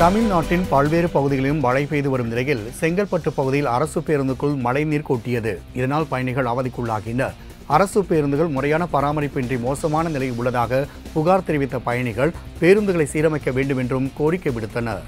தமிழ்நாட்டின் பல்வேறு பகுதிகளிலும் மழை பெய்து வரும் நிலையில் செங்கல்பட்டு பகுதியில் அரசு பேருந்துக்குள் மழைநீர் கொட்டியது. இதனால் பயணிகள் அவதிக்குள்ளாகினர் அரசு பேருந்துகள் முறையான பராமரிப்பின்றி மோசமான நிலையில் உள்ளதாக புகார் தெரிவித்த பயணிகள் பேருந்துகளை சீரமைக்க வேண்டும் என்றும் கோரிக்கை விடுத்தனர்.